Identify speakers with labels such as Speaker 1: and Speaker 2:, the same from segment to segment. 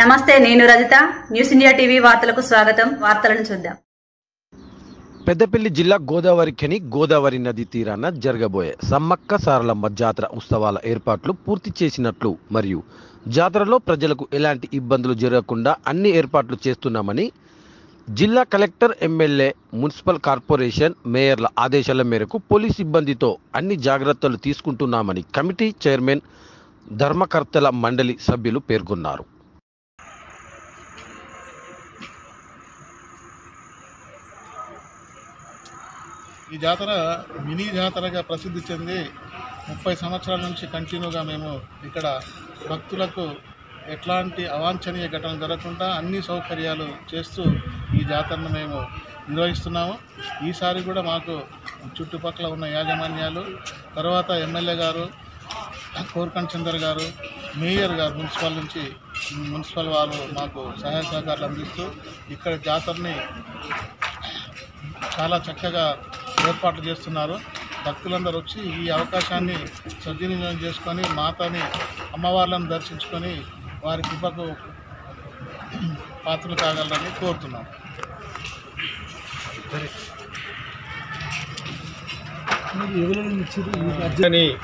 Speaker 1: నమస్తే నేను Rajitha. News India TV వార్తలకు స్వాగతం. వార్తలను చూద్దాం.
Speaker 2: పెద్దపల్లి జిల్లా గోదావరిఖని గోదావరి నది తీరాన జరగబోయే సమ్మక్క సారలమ్మ జాతర ఉత్సవాల ఏర్పాట్లు పూర్తి చేసినట్లు మరియు జాతరలో ప్రజలకు ఎలాంటి ఇబ్బందులు జరగకుండా అన్ని ఏర్పాట్లు చేస్తున్నామని జిల్లా కలెక్టర్ ఎమ్మెల్యే మున్సిపల్ కార్పొరేషన్ మేయర్ల ఆదేశాల మేరకు పోలీస్ సిబ్బందితో అన్ని జాగ్రత్తలు తీసుకుంటున్నామని కమిటీ చైర్మన్ ధర్మకర్తల మండలి సభ్యులు పేర్కొన్నారు.
Speaker 3: ఈ జాతర మినీ జాతరగా ప్రసిద్ధి చెంది ముప్పై సంవత్సరాల నుంచి కంటిన్యూగా మేము ఇక్కడ భక్తులకు ఎట్లాంటి అవాంఛనీయ ఘటనలు జరగకుండా అన్ని సౌకర్యాలు చేస్తూ ఈ జాతరను మేము నిర్వహిస్తున్నాము. ఈసారి కూడా మాకు చుట్టుపక్కల ఉన్న యాజమాన్యాలు తర్వాత ఎమ్మెల్యే గారు కోరుకండ్ చందర్ గారు మేయర్ గారు మున్సిపల్ నుంచి మున్సిపల్ వారు మాకు సహాయ సహకారాలు అందిస్తూ ఇక్కడ జాతరని చాలా చక్కగా ఏర్పాట్లు చేస్తున్నారు. భక్తులందరూ వచ్చి ఈ అవకాశాన్ని సద్వినియోగం చేసుకొని మాతని అమ్మవార్లను దర్శించుకొని వారి కృపకు పాత్రలు కాగలరని కోరుతున్నాం.
Speaker 4: అని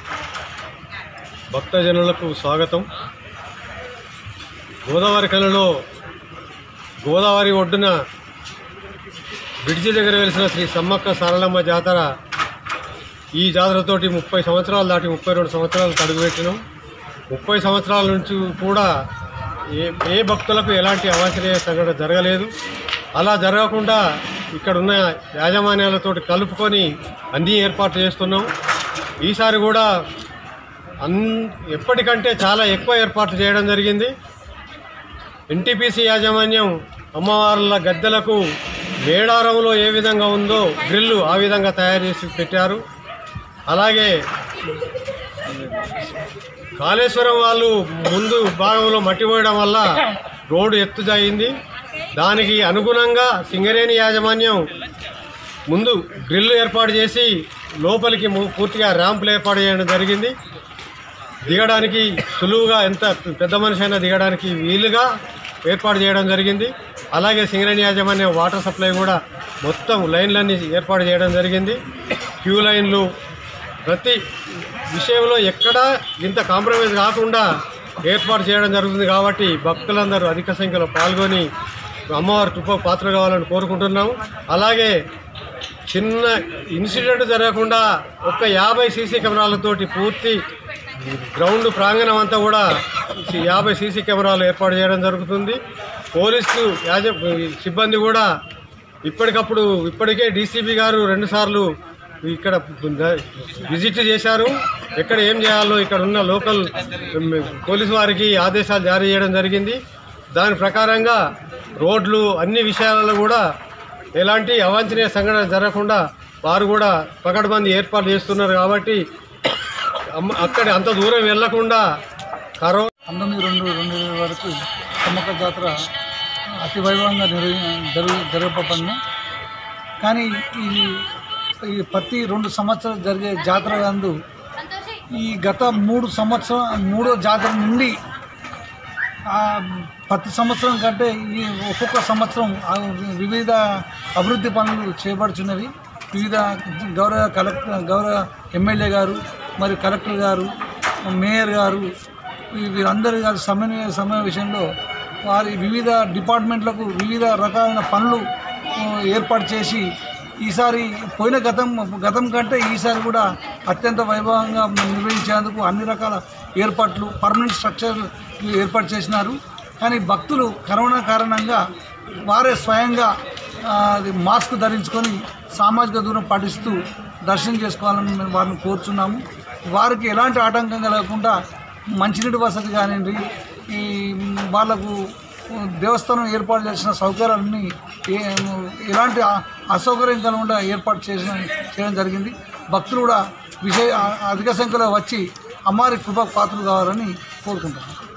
Speaker 4: భక్తజనులకు స్వాగతం. గోదావరి కళలో గోదావరి ఒడ్డున బ్రిడ్జి దగ్గర వెలిసిన శ్రీ సమ్మక్క సారలమ్మ జాతర ఈ జాతరతోటి ముప్పై సంవత్సరాలు దాటి ముప్పై రెండు సంవత్సరాలు తడుగుపెట్టినాం. ముప్పై సంవత్సరాల నుంచి కూడా ఏ ఏ భక్తులకు ఎలాంటి అవాంఛనీయ సంఘటన జరగలేదు. అలా జరగకుండా ఇక్కడ ఉన్న యాజమాన్యాలతోటి కలుపుకొని అన్ని ఏర్పాట్లు చేస్తున్నాం. ఈసారి కూడా అన్ ఎప్పటికంటే చాలా ఎక్కువ ఏర్పాట్లు చేయడం జరిగింది. ఎన్టీపీసీ యాజమాన్యం అమ్మవార్ల గద్దెలకు మేడారంలో ఏ విధంగా ఉందో గ్రిల్లు ఆ విధంగా తయారు చేసి పెట్టారు. అలాగే కాళేశ్వరం వాళ్ళు ముందు భాగంలో మట్టి పోయడం వల్ల రోడ్డు ఎత్తుదయింది. దానికి అనుగుణంగా సింగరేణి యాజమాన్యం ముందు గ్రిల్ ఏర్పాటు చేసి లోపలికి పూర్తిగా ర్యాంపులు ఏర్పాటు చేయడం జరిగింది. దిగడానికి సులువుగా ఎంత పెద్ద మనిషి అయినా దిగడానికి వీలుగా ఏర్పాటు చేయడం జరిగింది. అలాగే సింగరేణి యాజమాన్య వాటర్ సప్లై కూడా మొత్తం లైన్లన్నీ ఏర్పాటు చేయడం జరిగింది. క్యూ లైన్లు ప్రతి విషయంలో ఎక్కడా ఇంత కాంప్రమైజ్ కాకుండా ఏర్పాటు చేయడం జరుగుతుంది కాబట్టి భక్తులందరూ అధిక సంఖ్యలో పాల్గొని అమ్మవారి తుప్ప పాత్ర కావాలని కోరుకుంటున్నాము. అలాగే చిన్న ఇన్సిడెంట్ జరగకుండా ఒక యాభై సీసీ కెమెరాలతోటి పూర్తి గ్రౌండ్ ప్రాంగణం అంతా కూడా యాభై సీసీ కెమెరాలు ఏర్పాటు చేయడం జరుగుతుంది. పోలీసు యాజ సిబ్బంది కూడా ఇప్పటికప్పుడు ఇప్పటికే డీసీపీ గారు రెండుసార్లు ఇక్కడ విజిట్ చేశారు. ఎక్కడ ఏం చేయాలో ఇక్కడ ఉన్న లోకల్ పోలీసు వారికి ఆదేశాలు జారీ చేయడం జరిగింది. దాని ప్రకారంగా రోడ్లు అన్ని విషయాలలో కూడా ఎలాంటి అవాంఛనీయ సంఘటన జరగకుండా వారు కూడా పకడ్బందీ ఏర్పాటు చేస్తున్నారు కాబట్టి అక్కడ అంత దూరం వెళ్ళకుండా కరో
Speaker 5: పంతొమ్మిది రెండు రెండు వరకు సమ్మక్క జాతర అతి వైభవంగా నిర్వ జరుగు కానీ ఈ ఈ ప్రతి రెండు సంవత్సరాలు జరిగే జాతర అందు ఈ గత మూడు సంవత్సరం మూడో జాతర నుండి ప్రతి సంవత్సరం కంటే ఈ ఒక్కొక్క సంవత్సరం వివిధ అభివృద్ధి పనులు చేపడుచున్నవి. వివిధ గౌరవ కలెక్టర్ గౌరవ ఎమ్మెల్యే గారు మరి కలెక్టర్ గారు మేయర్ గారు వీరందరూ వీరందరి గారి సమన్వయ సమావేశంలో వారి వివిధ డిపార్ట్మెంట్లకు వివిధ రకాలైన పనులు ఏర్పాటు చేసి ఈసారి పోయిన గతం గతం కంటే ఈసారి కూడా అత్యంత వైభవంగా నిర్వహించేందుకు అన్ని రకాల ఏర్పాట్లు పర్మనెంట్ స్ట్రక్చర్ ఏర్పాటు చేసినారు. కానీ భక్తులు కరోనా కారణంగా వారే స్వయంగా అది మాస్క్ ధరించుకొని సామాజిక దూరం పాటిస్తూ దర్శనం చేసుకోవాలని మేము వారిని కోరుచున్నాము. వారికి ఎలాంటి ఆటంకం కలగకుండా మంచినీటి వసతి కానివ్వండి ఈ వాళ్ళకు దేవస్థానం ఏర్పాటు చేసిన సౌకర్యాలన్నీ ఎలాంటి అసౌకర్యం కలగకుండా ఏర్పాటు చేసిన చేయడం జరిగింది. భక్తులు కూడా విషయ అధిక సంఖ్యలో వచ్చి అమ్మారి కృప పాత్రలు కావాలని కోరుకుంటున్నాను